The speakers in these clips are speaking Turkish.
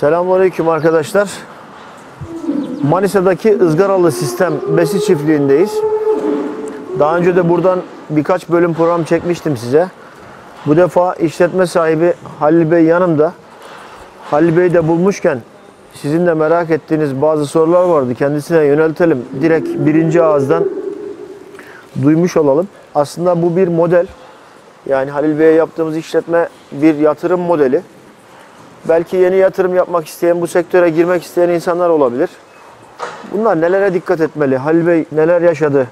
Selamünaleyküm arkadaşlar. Manisa'daki ızgaralı sistem besi çiftliğindeyiz. Daha önce de buradan birkaç bölüm program çekmiştim size. Bu defa işletme sahibi Halil Bey yanımda. Halil Bey'i de bulmuşken sizin de merak ettiğiniz bazı sorular vardı. Kendisine yöneltelim. Direkt birinci ağızdan duymuş olalım. Aslında bu bir model. Yani Halil Bey'e yaptığımız işletme bir yatırım modeli. Belki yeni yatırım yapmak isteyen, bu sektöre girmek isteyen insanlar olabilir. Bunlar nelere dikkat etmeli? Halil Bey neler yaşadı?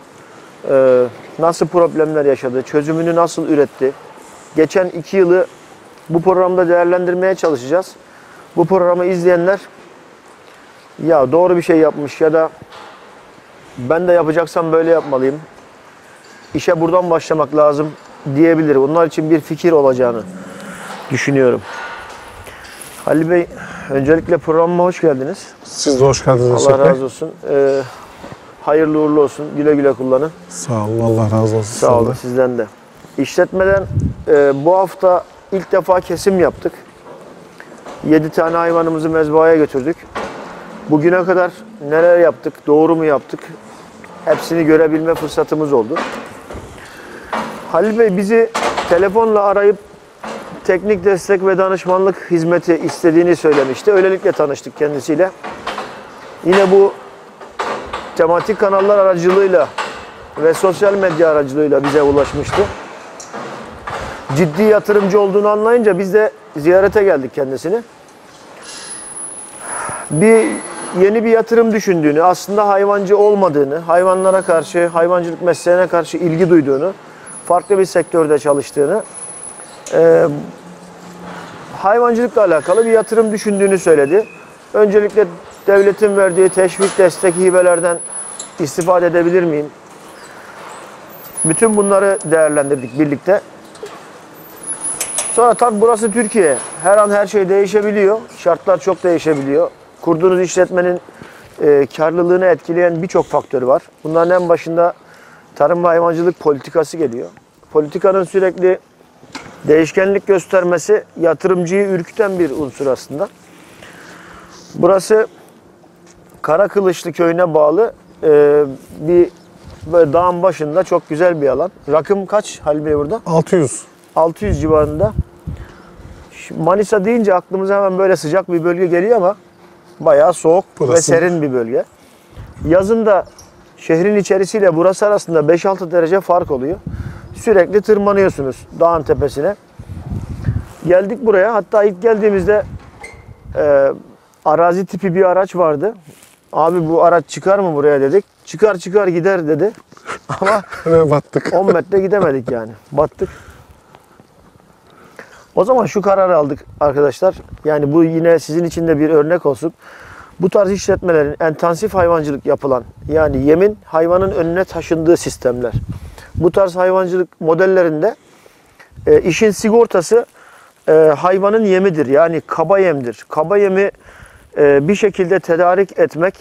Ee, nasıl problemler yaşadı? Çözümünü nasıl üretti? Geçen iki yılı bu programda değerlendirmeye çalışacağız. Bu programı izleyenler ya doğru bir şey yapmış ya da ben de yapacaksam böyle yapmalıyım. İşe buradan başlamak lazım diyebilir. Onlar için bir fikir olacağını düşünüyorum. Halil Bey, öncelikle programıma hoş geldiniz. Siz de hoş geldiniz Allah Bey. razı olsun. Ee, hayırlı uğurlu olsun. Güle güle kullanın. Sağ olun, Allah razı olsun. Sağ olun sizden de. İşletmeden e, bu hafta ilk defa kesim yaptık. 7 tane hayvanımızı mezbahaya götürdük. Bugüne kadar neler yaptık, doğru mu yaptık? Hepsini görebilme fırsatımız oldu. Halil Bey bizi telefonla arayıp teknik destek ve danışmanlık hizmeti istediğini söylemişti. Öylelikle tanıştık kendisiyle. Yine bu tematik kanallar aracılığıyla ve sosyal medya aracılığıyla bize ulaşmıştı. Ciddi yatırımcı olduğunu anlayınca biz de ziyarete geldik kendisini. Bir yeni bir yatırım düşündüğünü, aslında hayvancı olmadığını, hayvanlara karşı, hayvancılık mesleğine karşı ilgi duyduğunu, farklı bir sektörde çalıştığını, e, hayvancılıkla alakalı bir yatırım düşündüğünü söyledi. Öncelikle devletin verdiği teşvik, destek, hibelerden istifade edebilir miyim? Bütün bunları değerlendirdik birlikte. Sonra tabi burası Türkiye. Her an her şey değişebiliyor. Şartlar çok değişebiliyor. Kurduğunuz işletmenin e, karlılığını etkileyen birçok faktör var. Bunların en başında tarım ve hayvancılık politikası geliyor. Politikanın sürekli değişkenlik göstermesi yatırımcıyı ürküten bir unsur aslında. Burası Karakılıçlı köyüne bağlı e, bir böyle dağın başında çok güzel bir alan. Rakım kaç Halil Bey burada? 600. 600 civarında. Şimdi Manisa deyince aklımıza hemen böyle sıcak bir bölge geliyor ama bayağı soğuk ve Burası- serin bir bölge. Yazın da şehrin içerisiyle burası arasında 5-6 derece fark oluyor. Sürekli tırmanıyorsunuz dağın tepesine. Geldik buraya. Hatta ilk geldiğimizde e, arazi tipi bir araç vardı. Abi bu araç çıkar mı buraya dedik. Çıkar çıkar gider dedi. Ama battık. 10 metre gidemedik yani. Battık. O zaman şu kararı aldık arkadaşlar. Yani bu yine sizin için de bir örnek olsun. Bu tarz işletmelerin intensif hayvancılık yapılan yani yemin hayvanın önüne taşındığı sistemler. Bu tarz hayvancılık modellerinde e, işin sigortası e, hayvanın yemidir. Yani kaba yemdir. Kaba yemi e, bir şekilde tedarik etmek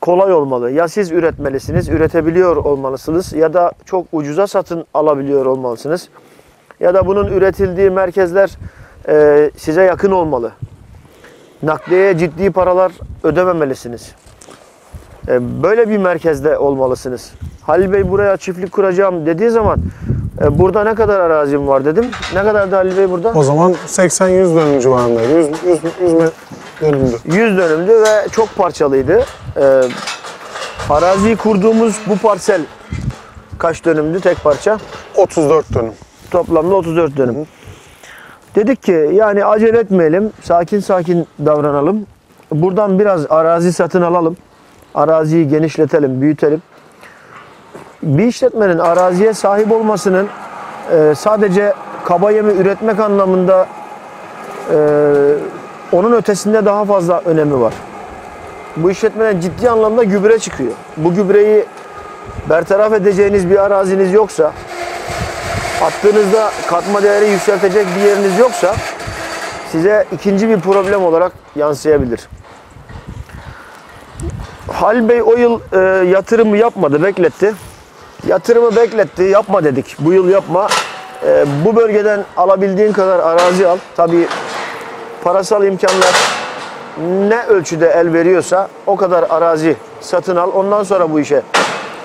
kolay olmalı. Ya siz üretmelisiniz, üretebiliyor olmalısınız ya da çok ucuza satın alabiliyor olmalısınız. Ya da bunun üretildiği merkezler e, size yakın olmalı. Nakliyeye ciddi paralar ödememelisiniz. E, böyle bir merkezde olmalısınız. Halil Bey buraya çiftlik kuracağım dediği zaman e, burada ne kadar arazim var dedim. Ne kadar da Halil Bey burada? O zaman 80-100 dönüm civarındaydı. 100, 100, 100 me- dönümdü. 100 dönümdü ve çok parçalıydı. Ee, araziyi kurduğumuz bu parsel kaç dönümdü tek parça? 34 dönüm. Toplamda 34 dönüm. Dedik ki yani acele etmeyelim, sakin sakin davranalım. Buradan biraz arazi satın alalım. Araziyi genişletelim, büyütelim. Bir işletmenin araziye sahip olmasının e, sadece kaba yemi üretmek anlamında e, onun ötesinde daha fazla önemi var. Bu işletmeden ciddi anlamda gübre çıkıyor. Bu gübreyi bertaraf edeceğiniz bir araziniz yoksa, attığınızda katma değeri yükseltecek bir yeriniz yoksa size ikinci bir problem olarak yansıyabilir. Halil Bey o yıl e, yatırımı yapmadı, bekletti. Yatırımı bekletti, yapma dedik. Bu yıl yapma. E, bu bölgeden alabildiğin kadar arazi al. Tabii parasal imkanlar ne ölçüde el veriyorsa o kadar arazi satın al. Ondan sonra bu işe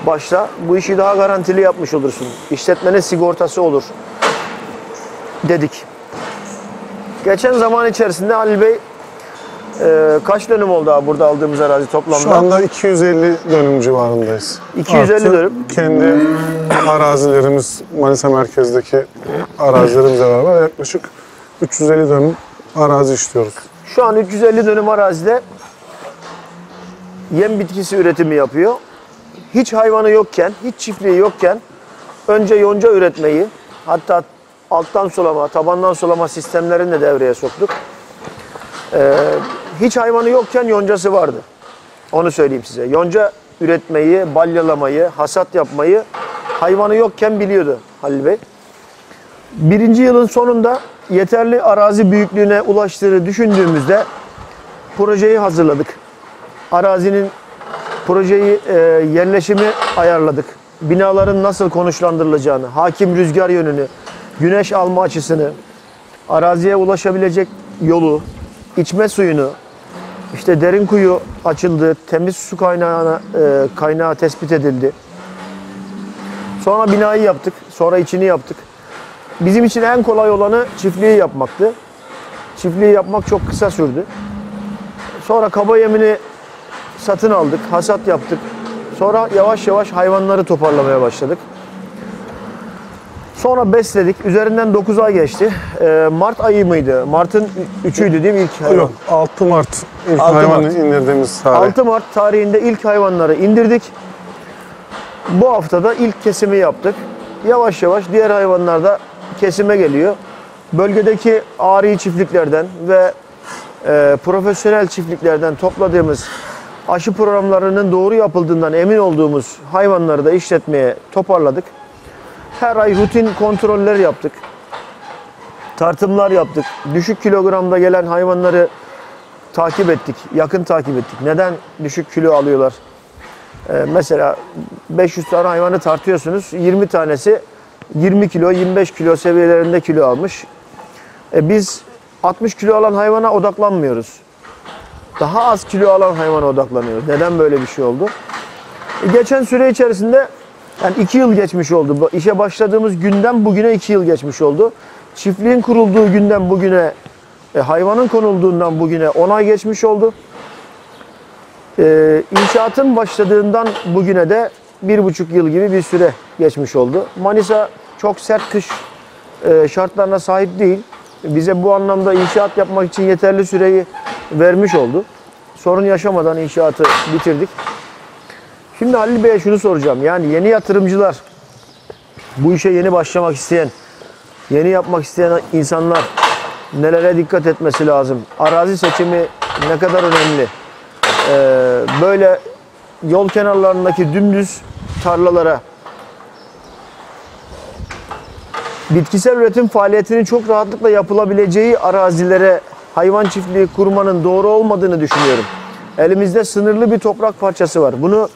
başla. Bu işi daha garantili yapmış olursun. İşletmenin sigortası olur dedik. Geçen zaman içerisinde Halil Bey e, kaç dönüm oldu abi burada aldığımız arazi toplamda? Şu anda 250 dönüm civarındayız. 250 Artı dönüm. Kendi arazilerimiz, Manisa merkezdeki arazilerimizle beraber yaklaşık 350 dönüm arazi işliyoruz. Şu an 350 dönüm arazide yem bitkisi üretimi yapıyor. Hiç hayvanı yokken, hiç çiftliği yokken önce yonca üretmeyi, hatta alttan sulama, tabandan sulama sistemlerini de devreye soktuk. Ee, hiç hayvanı yokken yoncası vardı. Onu söyleyeyim size. Yonca üretmeyi, balyalamayı, hasat yapmayı hayvanı yokken biliyordu Halil Bey. Birinci yılın sonunda yeterli arazi büyüklüğüne ulaştığını düşündüğümüzde projeyi hazırladık. Arazinin projeyi e, yerleşimi ayarladık. Binaların nasıl konuşlandırılacağını, hakim rüzgar yönünü, güneş alma açısını, araziye ulaşabilecek yolu, içme suyunu, işte derin kuyu açıldı, temiz su kaynağına, e, kaynağı tespit edildi. Sonra binayı yaptık, sonra içini yaptık. Bizim için en kolay olanı çiftliği yapmaktı. Çiftliği yapmak çok kısa sürdü. Sonra kaba yemini satın aldık, hasat yaptık. Sonra yavaş yavaş hayvanları toparlamaya başladık. Sonra besledik. Üzerinden 9 ay geçti. Ee, Mart ayı mıydı? Mart'ın 3'üydü değil mi ilk hayvan? Yok 6 Mart ilk 6 hayvanı Mart. indirdiğimiz tarih. 6 Mart tarihinde ilk hayvanları indirdik. Bu haftada ilk kesimi yaptık. Yavaş yavaş diğer hayvanlar da kesime geliyor. Bölgedeki ari çiftliklerden ve e, profesyonel çiftliklerden topladığımız aşı programlarının doğru yapıldığından emin olduğumuz hayvanları da işletmeye toparladık. Her ay rutin kontroller yaptık. Tartımlar yaptık. Düşük kilogramda gelen hayvanları takip ettik, yakın takip ettik. Neden düşük kilo alıyorlar? Ee, mesela 500 tane hayvanı tartıyorsunuz, 20 tanesi 20 kilo, 25 kilo seviyelerinde kilo almış. E, biz 60 kilo alan hayvana odaklanmıyoruz. Daha az kilo alan hayvana odaklanıyoruz. Neden böyle bir şey oldu? E, geçen süre içerisinde yani 2 yıl geçmiş oldu. İşe başladığımız günden bugüne 2 yıl geçmiş oldu. Çiftliğin kurulduğu günden bugüne e, hayvanın konulduğundan bugüne 10 ay geçmiş oldu. E, inşaatın başladığından bugüne de bir buçuk yıl gibi bir süre geçmiş oldu. Manisa çok sert kış e, şartlarına sahip değil. Bize bu anlamda inşaat yapmak için yeterli süreyi vermiş oldu. Sorun yaşamadan inşaatı bitirdik. Şimdi Halil Bey'e şunu soracağım. Yani yeni yatırımcılar, bu işe yeni başlamak isteyen, yeni yapmak isteyen insanlar nelere dikkat etmesi lazım? Arazi seçimi ne kadar önemli? Ee, böyle yol kenarlarındaki dümdüz tarlalara bitkisel üretim faaliyetinin çok rahatlıkla yapılabileceği arazilere hayvan çiftliği kurmanın doğru olmadığını düşünüyorum. Elimizde sınırlı bir toprak parçası var. Bunu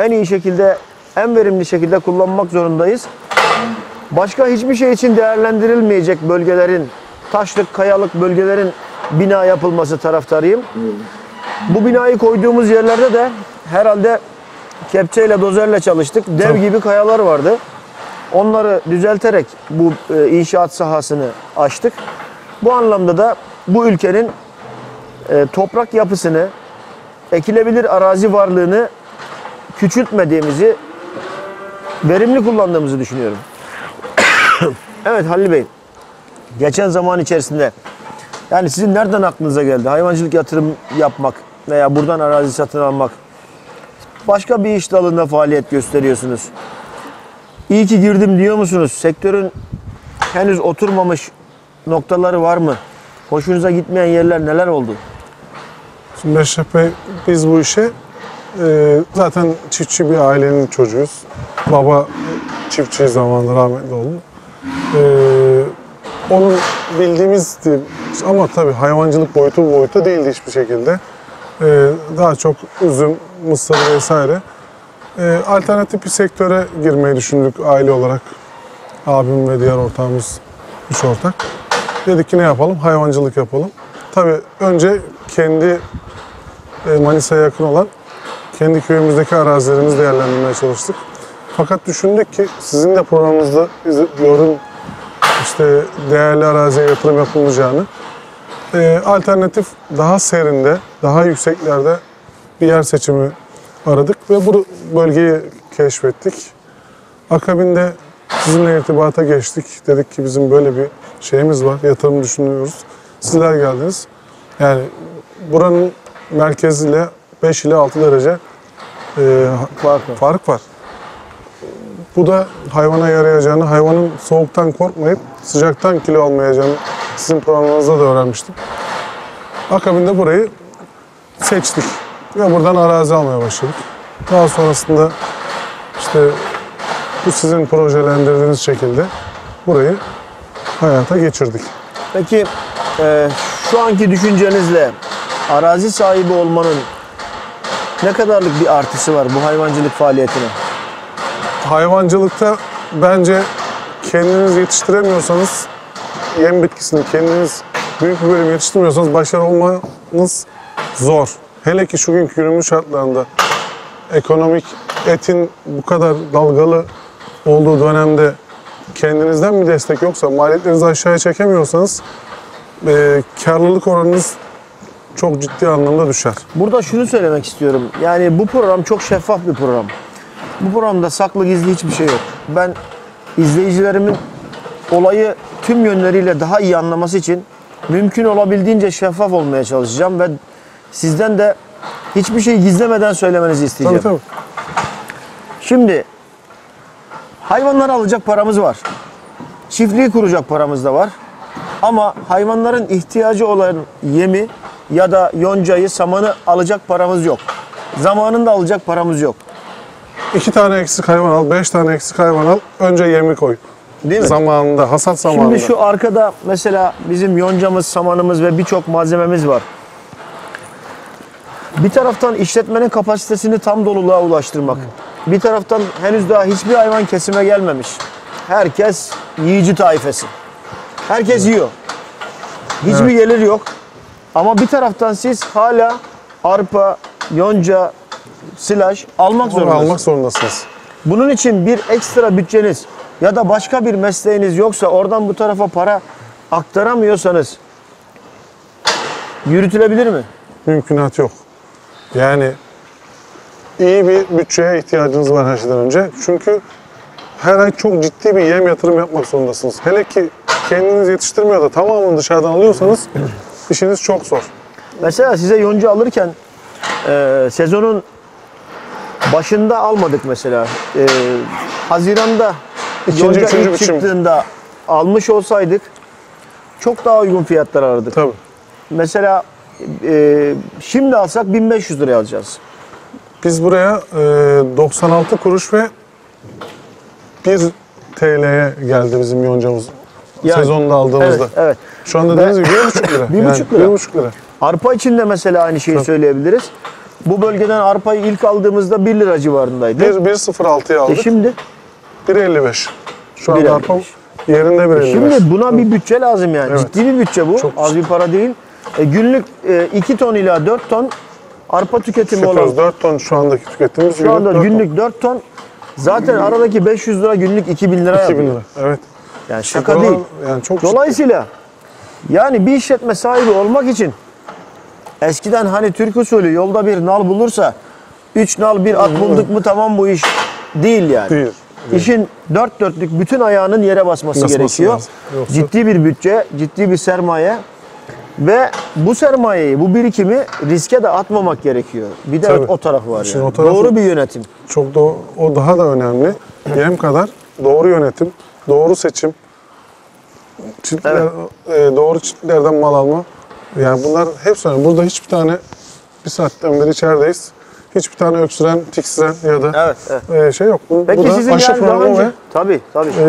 en iyi şekilde, en verimli şekilde kullanmak zorundayız. Başka hiçbir şey için değerlendirilmeyecek bölgelerin, taşlık, kayalık bölgelerin bina yapılması taraftarıyım. Bu binayı koyduğumuz yerlerde de herhalde kepçeyle, dozerle çalıştık. Dev gibi kayalar vardı. Onları düzelterek bu e, inşaat sahasını açtık. Bu anlamda da bu ülkenin e, toprak yapısını, ekilebilir arazi varlığını küçültmediğimizi, verimli kullandığımızı düşünüyorum. evet Halil Bey, geçen zaman içerisinde yani sizin nereden aklınıza geldi? Hayvancılık yatırım yapmak veya buradan arazi satın almak. Başka bir iş dalında faaliyet gösteriyorsunuz. İyi ki girdim diyor musunuz? Sektörün henüz oturmamış noktaları var mı? Hoşunuza gitmeyen yerler neler oldu? Şimdi Eşref Bey biz bu işe e, zaten çiftçi bir ailenin çocuğuyuz. Baba çiftçi zamanında rahmetli oldu. E, onun bildiğimiz diyeyim, ama tabii hayvancılık boyutu bu boyutta değildi hiçbir şekilde. E, daha çok üzüm, mısır vesaire. E, alternatif bir sektöre girmeyi düşündük aile olarak. Abim ve diğer ortağımız, üç ortak. Dedik ki ne yapalım? Hayvancılık yapalım. Tabii önce kendi e, Manisa'ya yakın olan kendi köyümüzdeki arazilerimizi değerlendirmeye çalıştık. Fakat düşündük ki sizin de programınızda gördüm işte değerli araziye yatırım yapılacağını e, alternatif daha serinde, daha yükseklerde bir yer seçimi aradık ve bu bölgeyi keşfettik. Akabinde sizinle irtibata geçtik. Dedik ki bizim böyle bir şeyimiz var, yatırım düşünüyoruz. Sizler geldiniz. Yani buranın merkeziyle 5 ile 6 derece e, Fark var. fark var. Bu da hayvana yarayacağını, hayvanın soğuktan korkmayıp sıcaktan kilo almayacağını sizin programınızda da öğrenmiştim. Akabinde burayı seçtik ve buradan arazi almaya başladık. Daha sonrasında işte bu sizin projelendirdiğiniz şekilde burayı hayata geçirdik. Peki e, şu anki düşüncenizle arazi sahibi olmanın ne kadarlık bir artısı var bu hayvancılık faaliyetine? Hayvancılıkta bence kendiniz yetiştiremiyorsanız yem bitkisini kendiniz büyük bir bölüm yetiştirmiyorsanız başarılı olmanız zor. Hele ki şu günkü günümüz şartlarında ekonomik etin bu kadar dalgalı olduğu dönemde kendinizden bir destek yoksa, maliyetlerinizi aşağıya çekemiyorsanız e, karlılık oranınız çok ciddi anlamda düşer. Burada şunu söylemek istiyorum. Yani bu program çok şeffaf bir program. Bu programda saklı gizli hiçbir şey yok. Ben izleyicilerimin olayı tüm yönleriyle daha iyi anlaması için mümkün olabildiğince şeffaf olmaya çalışacağım ve sizden de hiçbir şey gizlemeden söylemenizi isteyeceğim. Tabii tabii. Şimdi hayvanları alacak paramız var. Çiftliği kuracak paramız da var. Ama hayvanların ihtiyacı olan yemi ya da yoncayı, samanı alacak paramız yok. Zamanında alacak paramız yok. İki tane eksik hayvan al, beş tane eksik hayvan al. Önce yemi koy. Değil mi? Zamanında, hasat zamanında. Şimdi şu arkada mesela bizim yoncamız, samanımız ve birçok malzememiz var. Bir taraftan işletmenin kapasitesini tam doluluğa ulaştırmak. Bir taraftan henüz daha hiçbir hayvan kesime gelmemiş. Herkes yiyici taifesi. Herkes yiyor. Hiçbir gelir yok. Ama bir taraftan siz hala arpa, yonca, silaj almak Onu zorundasınız. almak zorundasınız. Bunun için bir ekstra bütçeniz ya da başka bir mesleğiniz yoksa oradan bu tarafa para aktaramıyorsanız yürütülebilir mi? Mümkünat yok. Yani iyi bir bütçeye ihtiyacınız var her şeyden önce. Çünkü her ay çok ciddi bir yem yatırım yapmak zorundasınız. Hele ki kendiniz yetiştirmiyor da tamamını dışarıdan alıyorsanız işiniz çok zor. Mesela size yonca alırken e, sezonun başında almadık mesela. E, Haziran'da İkinci, yonca üçüncü ilk biçim. çıktığında almış olsaydık çok daha uygun fiyatlar aradık. Tabii. Mesela e, şimdi alsak 1500 liraya alacağız. Biz buraya e, 96 kuruş ve 1 TL'ye geldi bizim yoncamız. Yani, Sezonda aldığımızda. Evet, evet. Şu anda dediğiniz gibi 1,5 lira. Bir buçuk lira. Yani 1,5 lira. Arpa için de mesela aynı şeyi söyleyebiliriz. Bu bölgeden arpayı ilk aldığımızda 1 lira civarındaydı. 1.06'ya E aldık. şimdi 1.55. Şu anda 1.55. arpa yerinde 1.55. şimdi buna bir bütçe lazım yani. Evet. Ciddi bir bütçe bu. Çok Az bir para değil. E, günlük 2 ton ila 4 ton arpa tüketimi olan Tüketiyoruz. 4 ton şu andaki tüketimimiz. şu anda günlük 4 ton zaten aradaki 500 lira günlük 2000 lira 2000 yapıyor. lira. Evet. Yani şaka Buralar- değil. Yani çok ciddi. Dolayısıyla yani bir işletme sahibi olmak için eskiden hani Türk usulü yolda bir nal bulursa üç nal bir at bulduk mu tamam bu iş değil yani. Değil. İşin dört dörtlük bütün ayağının yere basması, Basması gerekiyor. lazım. Yoksa- Ciddi bir bütçe, ciddi bir sermaye ve bu sermayeyi, bu birikimi riske de atmamak gerekiyor. Bir de Tabii. o tarafı var İşin yani. tarafı- Doğru bir yönetim. Çok da o daha da önemli. Yem kadar doğru yönetim, doğru seçim, çiftler, e, doğru çiftlerden mal alma. Yani bunlar hepsi önemli. Burada hiçbir tane bir saatten beri içerideyiz. Hiçbir tane öksüren, tiksinen ya da Evet, evet. e, şey yok. Bu, Peki bu da sizin aşı yani programı önce... ve Tabii, tabii. e,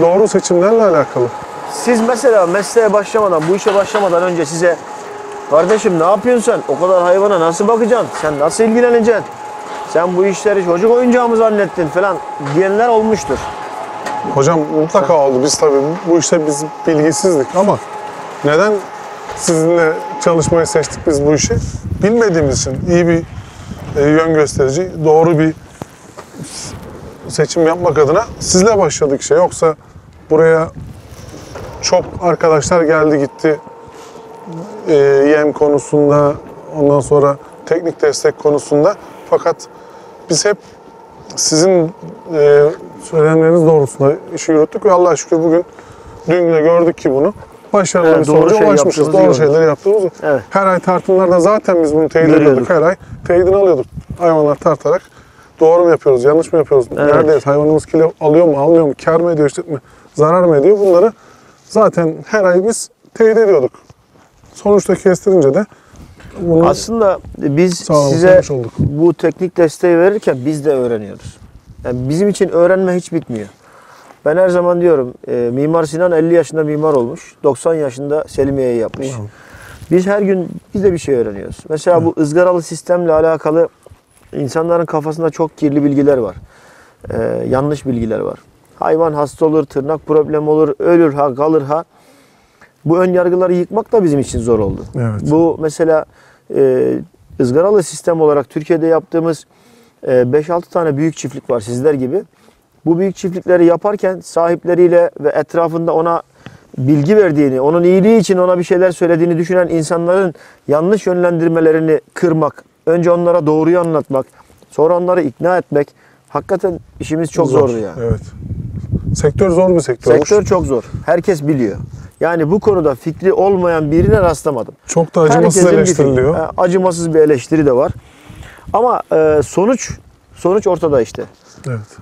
doğru seçimlerle alakalı. Siz mesela mesleğe başlamadan, bu işe başlamadan önce size kardeşim ne yapıyorsun sen? O kadar hayvana nasıl bakacaksın? Sen nasıl ilgileneceksin? Sen bu işleri çocuk oyuncağı mı zannettin falan diyenler olmuştur. Hocam mutlaka oldu. Biz tabii bu işte biz bilgisizdik ama neden sizinle çalışmayı seçtik biz bu işi. Bilmediğimiz için iyi bir e, yön gösterici, doğru bir seçim yapmak adına sizle başladık işe. Yoksa buraya çok arkadaşlar geldi gitti. E, yem konusunda, ondan sonra teknik destek konusunda. Fakat biz hep sizin e, söylemleriniz doğrultusunda işi yürüttük ve Allah'a şükür bugün dün de gördük ki bunu. Başarılı Evet, bir sonuca şey ulaşmışız. Doğru şeyleri yaptığımızı. Evet. Her ay tartımlarda zaten biz bunu teyit ediyorduk. Her ay teyidini alıyorduk. Hayvanlar tartarak doğru mu yapıyoruz, yanlış mı yapıyoruz, Evet. neredeyiz, hayvanımız kilo alıyor mu, almıyor mu, kar mı ediyor, işte mi, zarar mı ediyor bunları zaten her ay biz teyit ediyorduk. Sonuçta kestirince de bunu Aslında biz size bu teknik desteği verirken biz de öğreniyoruz. Yani bizim için öğrenme hiç bitmiyor. Ben her zaman diyorum e, Mimar Sinan 50 yaşında mimar olmuş. 90 yaşında Selimiye'yi yapmış. Bravo. Biz her gün biz de bir şey öğreniyoruz. Mesela bu ızgaralı sistemle alakalı insanların kafasında çok kirli bilgiler var. E, yanlış bilgiler var. Hayvan hasta olur, tırnak problemi olur, ölür ha, kalır ha. Bu ön yargıları yıkmak da bizim için zor oldu. Evet. Bu mesela e, ızgaralı sistem olarak Türkiye'de yaptığımız 5-6 tane büyük çiftlik var sizler gibi. Bu büyük çiftlikleri yaparken sahipleriyle ve etrafında ona bilgi verdiğini, onun iyiliği için ona bir şeyler söylediğini düşünen insanların yanlış yönlendirmelerini kırmak, önce onlara doğruyu anlatmak, sonra onları ikna etmek hakikaten işimiz çok Zor. zordu yani. Evet. Sektör zor bir sektör. Sektör çok zor. Herkes biliyor. Yani bu konuda fikri olmayan birine rastlamadım. Çok da acımasız Herkesin bir eleştiriliyor. Ha, Acımasız bir eleştiri de var. Ama e, sonuç sonuç ortada işte. Evet.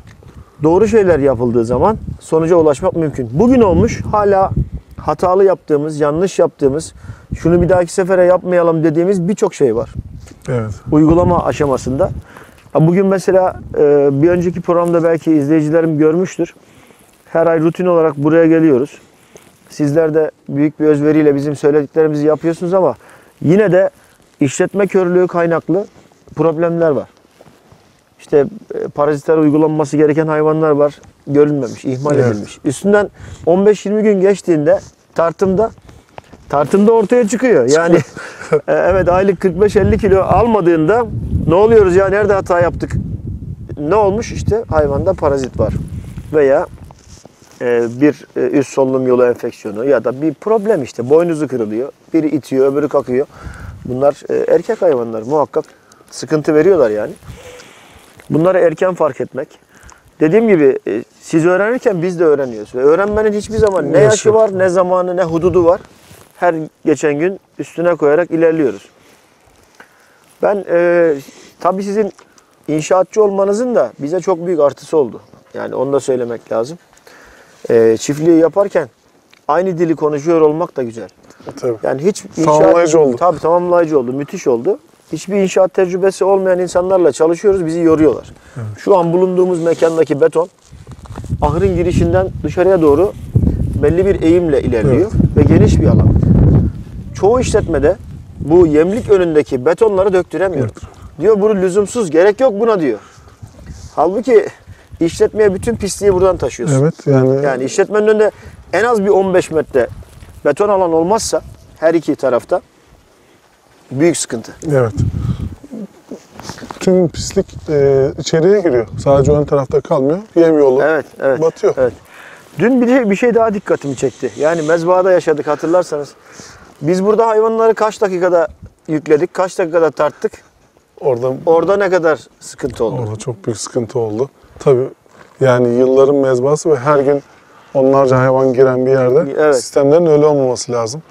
Doğru şeyler yapıldığı zaman sonuca ulaşmak mümkün. Bugün olmuş hala hatalı yaptığımız, yanlış yaptığımız, şunu bir dahaki sefere yapmayalım dediğimiz birçok şey var. Evet. Uygulama aşamasında. Bugün mesela e, bir önceki programda belki izleyicilerim görmüştür. Her ay rutin olarak buraya geliyoruz. Sizler de büyük bir özveriyle bizim söylediklerimizi yapıyorsunuz ama yine de işletme körlüğü kaynaklı problemler var. İşte e, parazitler uygulanması gereken hayvanlar var. Görülmemiş, ihmal Evet. edilmiş. Üstünden 15-20 gün geçtiğinde tartımda tartımda ortaya çıkıyor. Yani e, evet aylık 45-50 kilo almadığında ne oluyoruz ya nerede hata yaptık? Ne olmuş işte hayvanda parazit var. Veya e, bir üst solunum yolu enfeksiyonu ya da bir problem işte boynuzu kırılıyor. Biri itiyor öbürü kakıyor. Bunlar erkek hayvanlar muhakkak sıkıntı veriyorlar yani. Bunları erken fark etmek. Dediğim gibi e, siz öğrenirken biz de öğreniyoruz. Ve öğrenmenin hiçbir zaman ne Yaşı var, ne zamanı, ne hududu var. Her geçen gün üstüne koyarak ilerliyoruz. Ben e, tabii sizin inşaatçı olmanızın da bize çok büyük artısı oldu. Yani onu da söylemek lazım. E, çiftliği yaparken aynı dili konuşuyor olmak da güzel. Tabii. Yani hiç Tamamlayıcı oldu. Tabii tamamlayıcı oldu. Müthiş oldu. Hiçbir inşaat tecrübesi olmayan insanlarla çalışıyoruz. Bizi yoruyorlar. Şu an bulunduğumuz mekandaki beton ahırın girişinden dışarıya doğru belli bir eğimle ilerliyor ve geniş bir alan. Çoğu işletmede bu yemlik önündeki betonları döktüremiyor. Diyor bunu lüzumsuz, gerek yok buna diyor. Halbuki işletmeye bütün pisliği buradan taşıyorsun. Evet yani, Yani işletmenin önünde en az bir 15 metre beton alan olmazsa her iki tarafta büyük sıkıntı. evet. Tüm pislik e, içeriye giriyor. Sadece ön tarafta kalmıyor. Yem yolu Evet, evet. batıyor. Evet. Dün bir şey, bir şey daha dikkatimi çekti. Yani mezbahada yaşadık hatırlarsanız. Biz burada hayvanları kaç dakikada yükledik, kaç dakikada tarttık. Orada Orada ne kadar sıkıntı oldu. orada çok büyük sıkıntı oldu. Tabii yani yılların mezbası ve her gün onlarca hayvan giren bir yerde Evet. sistemlerin öyle olmaması lazım.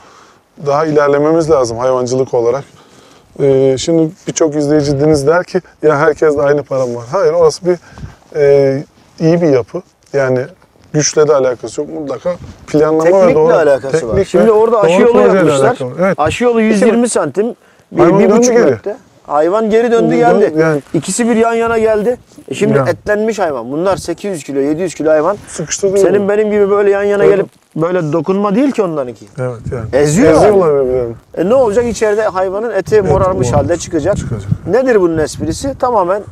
Daha ilerlememiz lazım hayvancılık olarak. Ee, şimdi birçok izleyiciniz der ki ya herkes de aynı param var. Hayır orası bir e, iyi bir yapı. Yani güçle de alakası yok. Mutlaka planlama ve Teknikle doğru alakası var. teknik Şimdi ve orada aşı yolu yapmışlar. Evet. Aşı yolu 120 santim. Bir, bir buçuk metre. Hayvan geri döndü geldi. yani- İkisi bir yan yana geldi. E şimdi Ya. etlenmiş hayvan. Bunlar 800 kilo, 700 kilo hayvan. Sıkıştırdı. Senin benim gibi böyle yan yana Öyle. gelip böyle dokunma değil ki onlarınki. Evet yani. Eziyorlar birbirlerini. E ne olacak içeride hayvanın eti morarmış morarmış. halde çıkacak. Çıkacak. Nedir bunun esprisi? Tamamen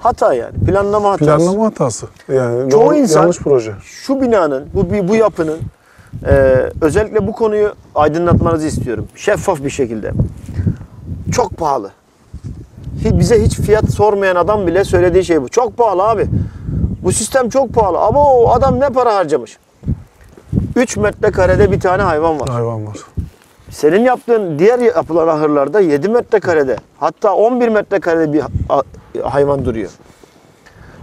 hata yani. Planlama hatası. Planlama hatası. Yani Çoğu doğru, insan- yanlış proje. Şu binanın, bu bu yapının Ee, özellikle bu konuyu aydınlatmanızı istiyorum. Şeffaf bir şekilde. Çok pahalı. Bize hiç fiyat sormayan adam bile söylediği şey bu. Çok pahalı abi. Bu sistem çok pahalı. Ama o adam ne para harcamış? 3 metrekarede bir tane hayvan var. Hayvan var. Senin yaptığın diğer yapılan ahırlarda 7 metrekarede hatta 11 metrekarede bir ha- hayvan duruyor.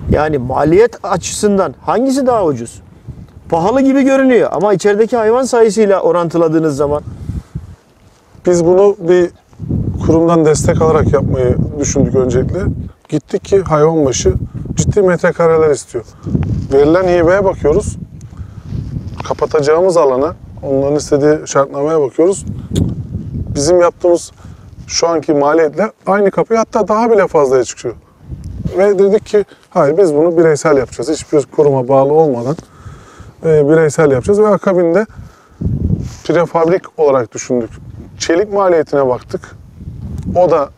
Yani maliyet açısından hangisi daha ucuz? Pahalı gibi görünüyor ama içerideki hayvan sayısıyla orantıladığınız zaman Biz bunu bir kurumdan destek alarak yapmayı düşündük öncelikle. Gittik ki hayvan başı ciddi metrekareler istiyor. Verilen hibeye bakıyoruz. Kapatacağımız alana, onların istediği şartnameye bakıyoruz. Bizim yaptığımız şu anki maliyetle aynı kapıyı hatta daha bile fazlaya çıkıyor. Ve dedik ki hayır biz bunu bireysel yapacağız. Hiçbir kuruma bağlı olmadan e, bireysel yapacağız ve akabinde prefabrik olarak düşündük. Çelik maliyetine baktık. O da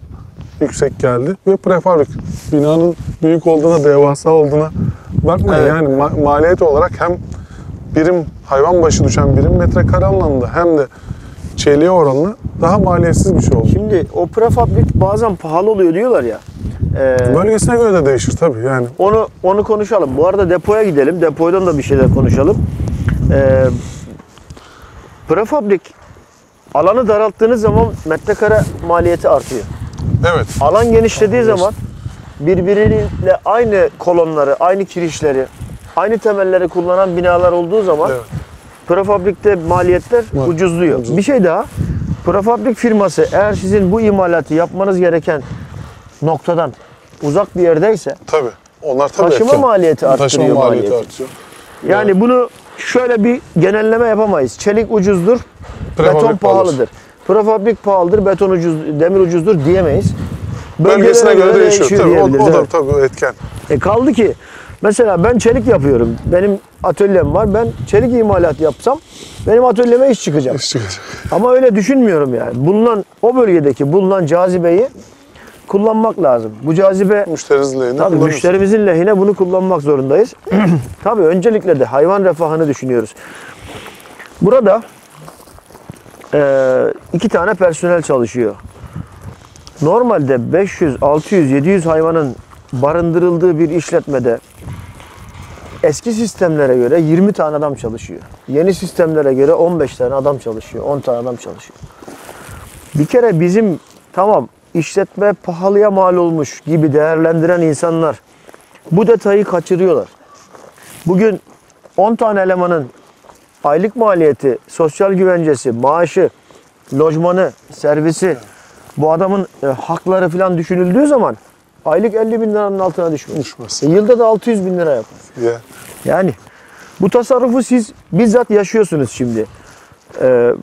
yüksek geldi ve prefabrik. Binanın büyük olduğuna, devasa olduğuna bakmayın. Evet. Yani ma- maliyet olarak hem birim hayvan başı düşen birim metrekare anlamında hem de çeliğe oranla daha maliyetsiz bir şey oldu. şimdi o prefabrik bazen pahalı oluyor diyorlar ya. Ee, Bölgesine göre de değişir tabii yani. Onu onu konuşalım. Bu arada depoya gidelim. Depodan da bir şeyler konuşalım. Ee, prefabrik alanı daralttığınız zaman metrekare maliyeti artıyor. Evet. Alan genişlediği zaman birbiriyle aynı kolonları, aynı kirişleri, aynı temelleri kullanan binalar olduğu zaman Evet. prefabrikte maliyetler Var. ucuzluyor. Ucuz. Bir şey daha. Prefabrik firması eğer sizin bu imalatı yapmanız gereken noktadan uzak bir yerdeyse Tabii. Onlar tabii Taşıma etken. maliyeti arttırıyor Taşıma maliyeti maliyeti. artıyor. Yani bunu şöyle bir genelleme yapamayız. Çelik ucuzdur, Prefabrik beton pahalıdır. Prefabrik pahalıdır, beton ucuz, demir ucuzdur diyemeyiz. Bölgesine Bölgelere göre değişiyor. Tabii. O, o da evet. tabii etken. E kaldı ki mesela ben çelik yapıyorum. Benim atölyem var. Ben çelik imalat yapsam benim atölyeme iş çıkacak. İş çıkacak. Ama öyle düşünmüyorum yani. Bulunan o bölgedeki bulunan cazibeyi kullanmak lazım. Bu cazibe Müşteriniz lehine Tabii müşterimizin lehine bunu kullanmak zorundayız. Tabii öncelikle de hayvan refahını düşünüyoruz. Burada eee, iki tane personel çalışıyor. Normalde 500, 600, 700 hayvanın barındırıldığı bir işletmede eski sistemlere göre 20 tane adam çalışıyor. Yeni sistemlere göre 15 tane adam çalışıyor, 10 tane adam çalışıyor. Bir kere bizim tamam işletme pahalıya mal olmuş gibi değerlendiren insanlar bu detayı kaçırıyorlar. Bugün 10 tane elemanın aylık maliyeti, sosyal güvencesi, maaşı, lojmanı, servisi, bu adamın e, hakları falan düşünüldüğü zaman aylık 50 bin liranın altına düşmüyor. Düşmez. E, yılda da 600 bin lira yapar. Ya. Yani bu tasarrufu siz bizzat yaşıyorsunuz şimdi. Ee,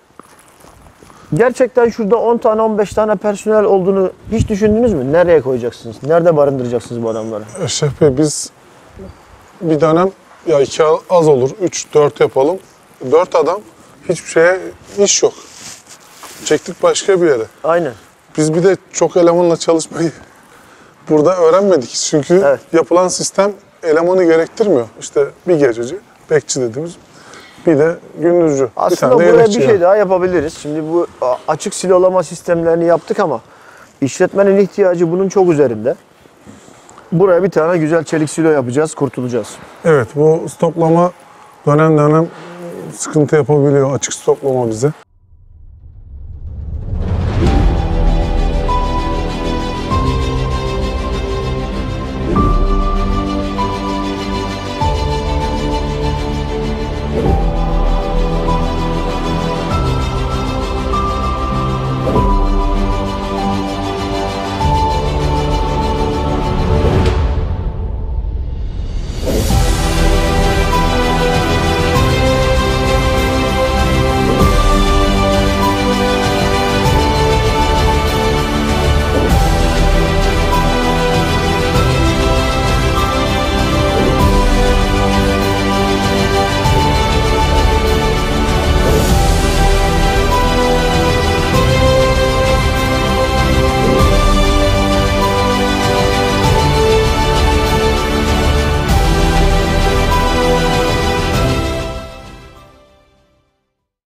gerçekten şurada 10 tane 15 tane personel olduğunu hiç düşündünüz mü? Nereye koyacaksınız? Nerede barındıracaksınız bu adamları? Eşref Bey biz bir dönem ya iki az olur, üç, dört yapalım. Dört adam hiçbir şeye iş yok. Çektik başka bir yere. Aynen. Biz bir de çok elemanla çalışmayı burada öğrenmedik. Çünkü Evet. yapılan sistem elemanı gerektirmiyor. İşte bir gececi, bekçi dediğimiz bir de gündüzcü. bir Aslında tane de buraya bir şey yani. daha yapabiliriz. Şimdi bu açık silolama sistemlerini yaptık ama işletmenin ihtiyacı bunun çok üzerinde. Buraya bir tane güzel çelik silo yapacağız, kurtulacağız. Evet bu stoklama dönem dönem sıkıntı yapabiliyor. Açık stoklama bize.